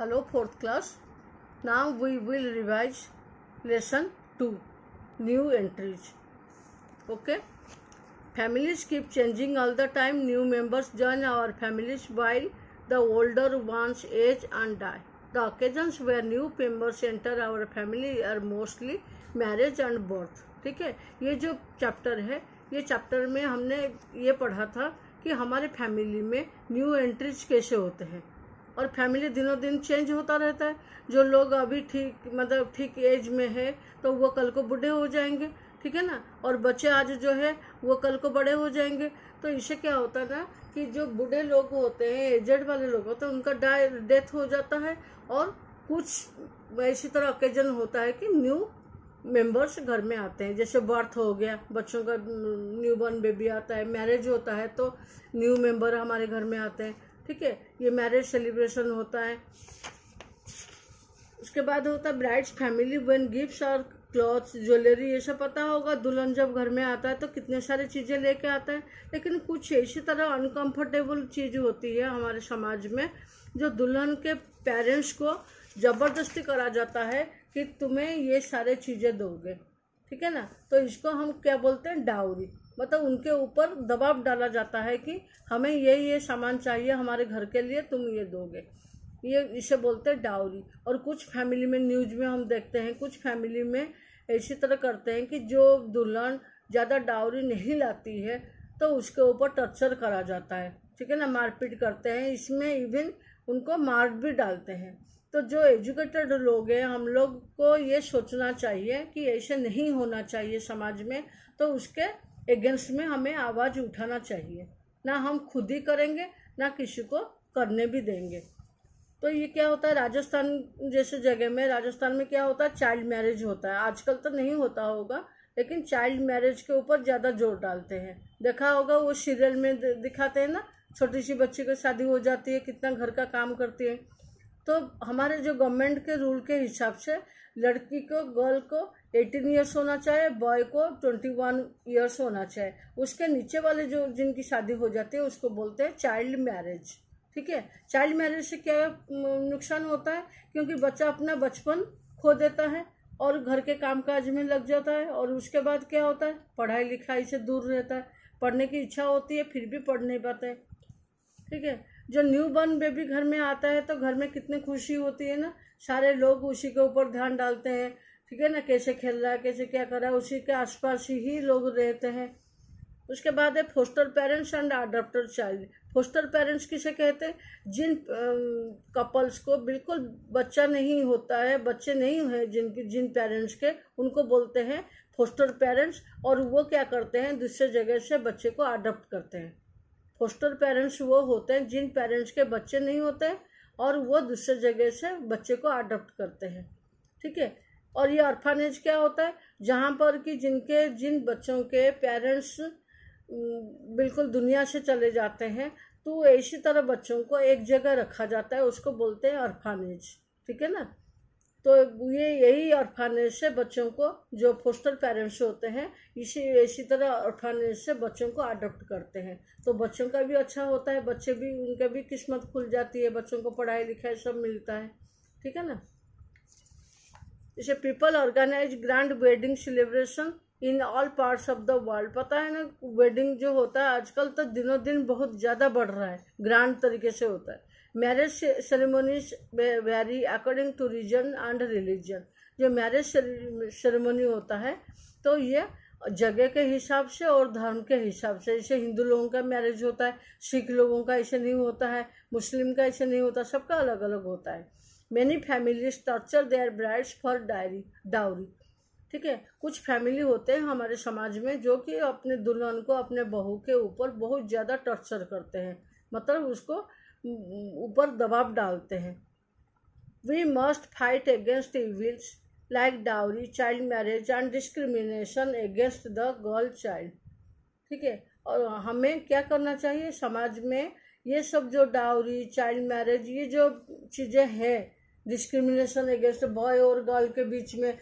Hello, fourth class. Now we will revise lesson 2 New entries. Okay. Families keep changing all the time. New members join our families while the older ones age and die. The occasions where new members enter our family are mostly marriage and birth. ठीक है ये जो chapter है ये chapter में हमने ये पढ़ा था कि हमारे फैमिली में न्यू एंट्रीज कैसे होते हैं और फैमिली दिनों दिन चेंज होता रहता है। जो लोग अभी ठीक मतलब ठीक एज में है तो वो कल को बूढ़े हो जाएँगे, ठीक है ना? और बच्चे आज जो है, वो कल को बड़े हो जाएँगे। तो इससे क्या होता है ना कि जो बूढ़े लोग होते हैं, एजेड वाले लोग होते हैं, उनका डाय, डेथ हो जाता है और कुछ इसी तरह ओकेजन होता है कि न्यू मेंबर्स घर में आते हैं। जैसे बर्थ हो गया, बच्चों का न्यू बॉर्न बेबी आता है मैरिज होता है तो न्यू मेंबर हमारे घर में आते हैं। ठीक है, ये मैरिज सेलिब्रेशन होता है। उसके बाद होता है ब्राइड्स फैमिली वन गिफ्ट्स और क्लॉथ्स ज्वेलरी ये सब पता होगा। दुल्हन जब घर में आता है तो कितने सारे चीज़ें लेके आता है। लेकिन कुछ इसी तरह अनकंफर्टेबल चीज़ होती है हमारे समाज में, जो दुल्हन के पेरेंट्स को ज़बरदस्ती करा जाता है कि तुम्हें ये सारे चीज़ें दोगे। ठीक है ना? तो इसको हम क्या बोलते हैं? डाउरी मतलब उनके ऊपर दबाव डाला जाता है कि हमें ये ये सामान चाहिए हमारे घर के लिए, तुम ये दोगे। ये इसे बोलते हैं डाउरी। और कुछ फैमिली में न्यूज़ में हम देखते हैं, कुछ फैमिली में इसी तरह करते हैं कि जो दुल्हन ज़्यादा डाउरी नहीं लाती है तो उसके ऊपर टर्चर करा जाता है। ठीक है ना? मारपीट करते हैं। इसमें इवन उनको मार भी डालते हैं। तो जो एजुकेटेड लोग हैं, हम लोग को ये सोचना चाहिए कि ऐसे नहीं होना चाहिए समाज में तो उसके अगेंस्ट में हमें आवाज़ उठाना चाहिए। ना हम खुद ही करेंगे, ना किसी को करने भी देंगे। तो ये क्या होता है? राजस्थान जैसे जगह में, राजस्थान में क्या होता है? चाइल्ड मैरिज होता है। आजकल तो नहीं होता होगा, लेकिन चाइल्ड मैरिज के ऊपर ज़्यादा ज़ोर डालते हैं। देखा होगा वो सीरियल में दिखाते हैं ना? छोटी सी बच्ची की शादी हो जाती है, कितना घर का काम करती है। तो हमारे जो गवर्नमेंट के रूल के हिसाब से लड़की को गर्ल को 18 इयर्स होना चाहिए बॉय को ट्वेंटी वन ईयर्स होना चाहिए। उसके नीचे वाले जो, जिनकी शादी हो जाती है, उसको बोलते हैं चाइल्ड मैरिज ठीक है? चाइल्ड मैरिज से क्या नुकसान होता है? क्योंकि बच्चा अपना बचपन खो देता है और घर के कामकाज में लग जाता है और उसके बाद क्या होता है? पढ़ाई लिखाई से दूर रहता है। पढ़ने की इच्छा होती है, फिर भी पढ़ नहीं पाते। ठीक है? जो न्यू बॉर्न बेबी घर में आता है तो घर में कितनी खुशी होती है ना? सारे लोग उसी के ऊपर ध्यान डालते हैं। ठीक है ना? कैसे खेल रहा है, कैसे क्या कर रहा है, उसी के आसपास ही लोग रहते हैं। उसके बाद है foster parents and adopter child foster parents किसे कहते हैं? जिन कपल्स को बिल्कुल बच्चा नहीं होता है, बच्चे नहीं हैं जिनके जिन पेरेंट्स के, उनको बोलते हैं फोस्टर पेरेंट्स और वो क्या करते हैं? दूसरे जगह से बच्चे को अडोप्ट करते हैं। फोस्टर पेरेंट्स वो होते हैं जिन पेरेंट्स के बच्चे नहीं होते और वो दूसरे जगह से बच्चे को अडोप्ट करते हैं। ठीक है? और ये ऑर्फानेज क्या होता है? जहाँ पर कि जिनके, जिन बच्चों के पेरेंट्स बिल्कुल दुनिया से चले जाते हैं तो इसी तरह बच्चों को एक जगह रखा जाता है, उसको बोलते हैं ऑर्फानेज ठीक है ना? तो ये यही ऑर्फानेज से बच्चों को जो फोस्टर पेरेंट्स होते हैं, इसी इसी तरह ऑर्फानेज से बच्चों को अडोप्ट करते हैं। तो बच्चों का भी अच्छा होता है, बच्चे भी, उनका भी किस्मत खुल जाती है, बच्चों को पढ़ाई लिखाई सब मिलता है। ठीक है ना? इसे people organise grand wedding celebration in all parts of the world पता है ना वेडिंग जो होता है, आजकल तो दिनों दिन बहुत ज़्यादा बढ़ रहा है ग्रांड तरीके से होता है। Marriage ceremonies vary according to region and religion जो मैरिज सेरेमनी होता है तो ये जगह के हिसाब से और धर्म के हिसाब से, जैसे हिंदू लोगों का मैरिज होता है, सिख लोगों का ऐसे नहीं होता है, मुस्लिम का ऐसे नहीं होता, सबका अलग अलग होता है। Many families torture their brides for diary dowry ठीक है? कुछ फैमिली होते हैं हमारे समाज में जो कि अपने दुल्हन को, अपने बहू के ऊपर बहुत ज़्यादा टॉर्चर करते हैं। मतलब उसको ऊपर दबाव डालते हैं। We must fight against evils like dowry child marriage and discrimination against the girl child ठीक है? और हमें क्या करना चाहिए? समाज में ये सब जो डाउरी चाइल्ड मैरिज ये जो चीज़ें हैं डिस्क्रिमिनेशन अगेंस्ट बॉय और गर्ल के बीच में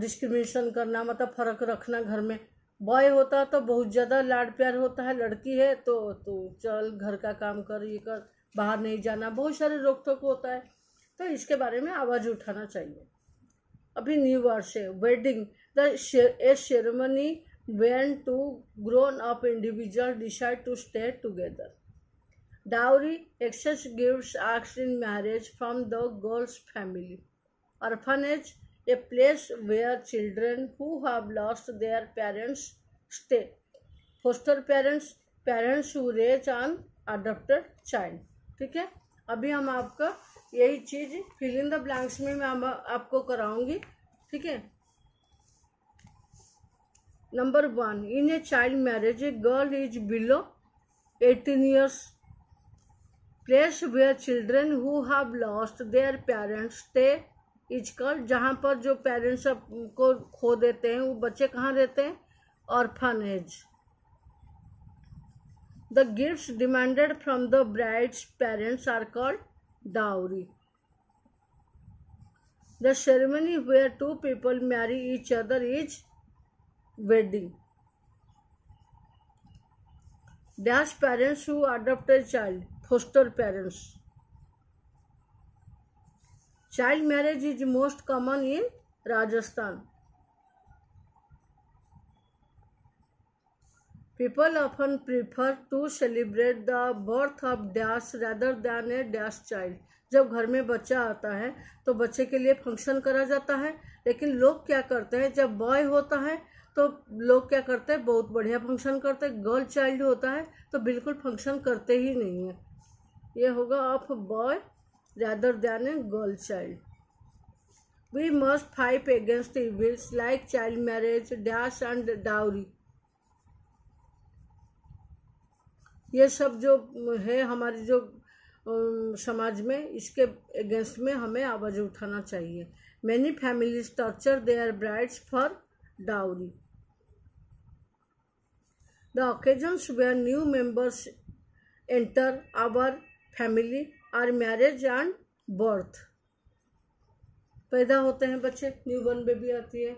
डिस्क्रिमिनेशन करना मतलब फ़र्क रखना घर में बॉय होता तो बहुत ज़्यादा लाड प्यार होता है, लड़की है तो तो चल घर का काम कर, ये कर, बाहर नहीं जाना, बहुत सारे रोक टोक होता है। तो इसके बारे में आवाज़ उठाना चाहिए। अभी न्यू वर्ड है wedding the a ceremony when two grown up individual decide to stay together dowry excess gift आक्स in marriage from the girl's family orphanage a place where children who have lost their parents stay. Foster parents parents who raise an adopted child. ठीक है? अभी हम आपका यही चीज़ fill in the blanks में मैं आपको कराऊँगी। ठीक है? Number one in a child marriage a girl is below eighteen years place where children who have lost their parents stay is called, जहाँ पर जो पेरेंट्स को खो देते हैं, वो बच्चे कहाँ रहते हैं? Orphanage. The gifts demanded from the bride's parents are called dowry. The ceremony where two people marry each other is wedding. Dash parents who adopted child, foster parents. Child marriage is most common in Rajasthan. People often prefer to celebrate the birth of dash rather than a dash child. जब घर में बच्चा आता है तो बच्चे के लिए फ़ंक्शन करा जाता है लेकिन लोग क्या करते हैं, जब बॉय होता है तो लोग क्या करते हैं, बहुत बढ़िया फ़ंक्शन करते हैं गर्ल चाइल्ड होता है तो बिल्कुल फ़ंक्शन करते ही नहीं है ये होगा of boy rather than a girl child. We must fight against evils like child marriage, dash and dowry. ये सब जो है हमारी जो समाज में इसके अगेंस्ट में हमें आवाज़ उठाना चाहिए many families torture their brides for dowry the occasions where new members enter our family are marriage and birth. पैदा होते हैं बच्चे न्यू बर्न बेबी आती है।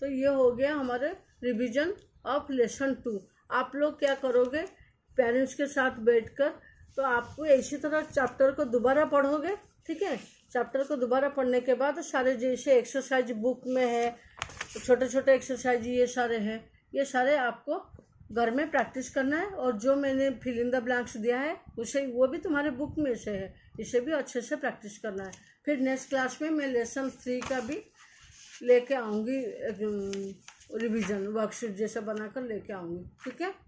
तो ये हो गया हमारे रिवीजन ऑफ़ लेसन टू। आप लोग क्या करोगे? पेरेंट्स के साथ बैठकर तो आपको इसी तरह चैप्टर को दोबारा पढ़ोगे, ठीक है? चैप्टर को दोबारा पढ़ने के बाद सारे जैसे एक्सरसाइज बुक में है छोटे छोटे एक्सरसाइज ये सारे हैं, ये सारे आपको घर में प्रैक्टिस करना है और जो मैंने फिल इन द ब्लैंक्स दिया है, उसे, वो भी तुम्हारे बुक में से है। इसे भी अच्छे से प्रैक्टिस करना है। फिर नेक्स्ट क्लास में मैं लेसन थ्री का भी लेके आऊँगी रिविज़न वर्कशीट जैसा बनाकर लेके आऊँगी। ठीक है?